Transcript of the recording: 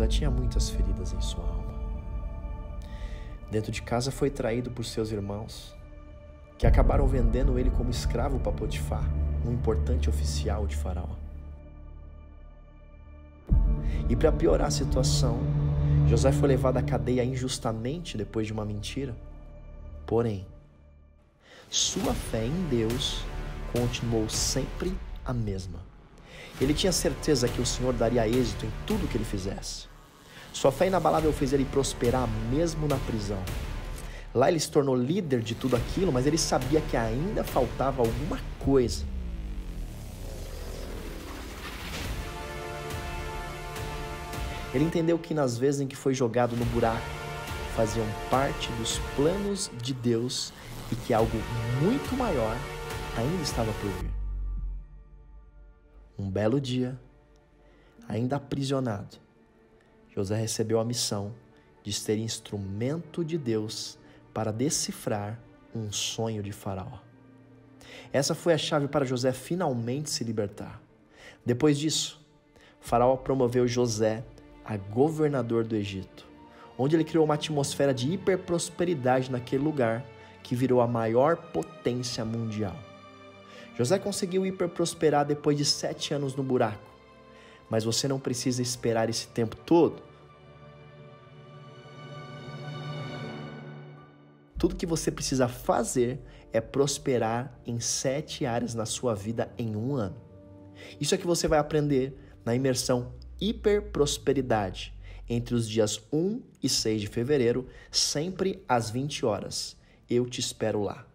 José tinha muitas feridas em sua alma. Dentro de casa foi traído por seus irmãos, que acabaram vendendo ele como escravo para Potifar, um importante oficial de Faraó. E para piorar a situação, José foi levado à cadeia injustamente depois de uma mentira. Porém, sua fé em Deus continuou sempre a mesma. Ele tinha certeza que o Senhor daria êxito em tudo que ele fizesse. Sua fé inabalável fez ele prosperar mesmo na prisão. Lá ele se tornou líder de tudo aquilo, mas ele sabia que ainda faltava alguma coisa. Ele entendeu que nas vezes em que foi jogado no buraco, faziam parte dos planos de Deus e que algo muito maior ainda estava por vir. Um belo dia, ainda aprisionado, José recebeu a missão de ser instrumento de Deus para decifrar um sonho de Faraó. Essa foi a chave para José finalmente se libertar. Depois disso, Faraó promoveu José a governador do Egito, onde ele criou uma atmosfera de hiperprosperidade naquele lugar que virou a maior potência mundial. José conseguiu hiperprosperar depois de sete anos no buraco, mas você não precisa esperar esse tempo todo. Tudo que você precisa fazer é prosperar em sete áreas na sua vida em um ano. Isso é que você vai aprender na imersão Hiperprosperidade entre os dias 1 e 6 de fevereiro, sempre às 20 horas. Eu te espero lá.